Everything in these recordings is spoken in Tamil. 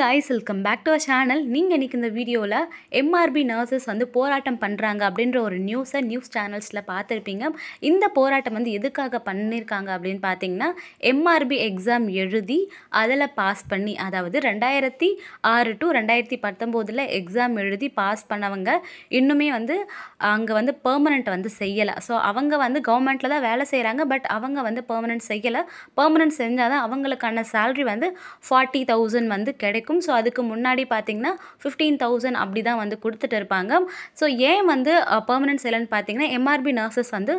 Guys welcome back to our channel நீங்கள் இன்றைக்கி இந்த வீடியோவில் எம்ஆர்பி நர்சஸ் வந்து போராட்டம் பண்ணுறாங்க அப்படின்ற ஒரு நியூஸை நியூஸ் சேனல்ஸில் பார்த்துருப்பீங்க. இந்த போராட்டம் வந்து எதுக்காக பண்ணியிருக்காங்க அப்படின்னு பார்த்தீங்கன்னா எம்ஆர்பி எக்ஸாம் எழுதி அதில் பாஸ் பண்ணி அதாவது ரெண்டாயிரத்தி ஆறு டு ரெண்டாயிரத்தி பத்தொம்போதில் எக்ஸாம் எழுதி பாஸ் பண்ணவங்க இன்னுமே வந்து அங்கே வந்து பெர்மனெண்ட் வந்து செய்யலை. ஸோ அவங்க வந்து கவர்மெண்ட்டில் தான் வேலை செய்கிறாங்க பட் அவங்க வந்து பர்மனெண்ட் செய்யலை. பர்மனெண்ட் செஞ்சால் தான் அவங்களுக்கான சேல்ரி வந்து ஃபார்ட்டி தௌசண்ட் வந்து கிடைக்கும். இருக்கும். ஸோ அதுக்கு முன்னாடி பார்த்தீங்கன்னா ஃபிஃப்டீன் தௌசண்ட் அப்படி தான் வந்து கொடுத்துட்டு இருப்பாங்க. ஸோ ஏன் வந்து பெர்மனன்ட் சேலன்னு பார்த்தீங்கன்னா எம்ஆர்பி நர்சஸ் வந்து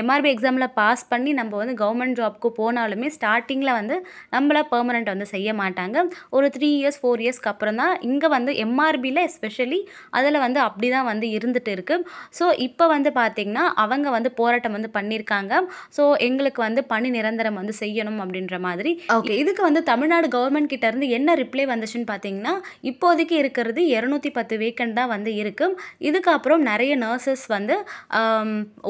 எம்ஆர்பி எக்ஸாமில் பாஸ் பண்ணி நம்ம வந்து கவர்மெண்ட் ஜாப்க்கு போனாலுமே ஸ்டார்டிங்கில் வந்து நம்மள பர்மனெண்ட் வந்து செய்ய மாட்டாங்க. ஒரு த்ரீ இயர்ஸ் ஃபோர் இயர்ஸ்க்கு அப்புறம் தான் இங்கே வந்து எம்ஆர்பியில் எஸ்பெஷலி அதில் வந்து அப்படி தான் வந்து இருந்துட்டு இருக்கு. ஸோ இப்போ வந்து பார்த்திங்கன்னா அவங்க வந்து போராட்டம் வந்து பண்ணியிருக்காங்க ஸோ எங்களுக்கு வந்து பணி நிரந்தரம் வந்து செய்யணும் அப்படின்ற மாதிரி. ஓகே இதுக்கு வந்து தமிழ்நாடு கவர்மெண்ட் கிட்ட இருந்து என்ன ரிப்ளை வந்துச்சுன்னு பார்த்தீங்கன்னா இப்போதைக்கு இருக்கிறது இரநூத்தி பத்து வேக்கண்ட் தான் வந்து இருக்கும் இதுக்கப்புறம் நிறைய நர்சஸ் வந்து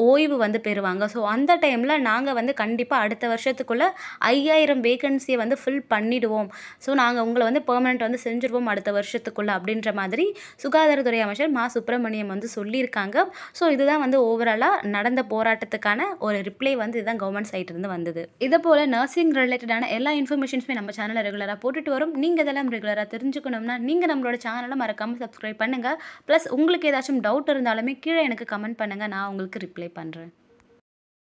ஓய்வு வந்து பெறுவாங்க. ஸோ அந்த டைமில் நாங்கள் வந்து கண்டிப்பாக அடுத்த வருஷத்துக்குள்ளே ஐயாயிரம் வேகன்சியை வந்து ஃபில் பண்ணிடுவோம். ஸோ நாங்கள் உங்களை வந்து பெர்மனெண்ட் வந்து செஞ்சுருவோம் அடுத்த வருஷத்துக்குள்ளே அப்படின்ற மாதிரி சுகாதாரத்துறை அமைச்சர் மா. சுப்பிரமணியம் வந்து சொல்லியிருக்காங்க. ஸோ இதுதான் வந்து ஓவராலாக நடந்த போராட்டத்துக்கான ஒரு ரிப்ளை வந்து இதுதான் கவர்மெண்ட் சைட்லேருந்து வந்தது. இதே போல் நர்சிங் ரிலேட்டடான எல்லா இன்ஃபர்மேஷன்ஸுமே நம்ம சேனலில் ரெகுலராக போட்டுட்டு வரும். நீங்கள் இதெல்லாம் ரெகுலராக தெரிஞ்சுக்கணும்னா நீங்கள் நம்மளோட சேனலை மறக்காமல் சப்ஸ்கிரைப் பண்ணுங்கள் ப்ளஸ் உங்களுக்கு ஏதாச்சும் டவுட் இருந்தாலுமே கீழே எனக்கு கமெண்ட் பண்ணுங்கள் நான் உங்களுக்கு ரிப்ளை பண்ணுறேன்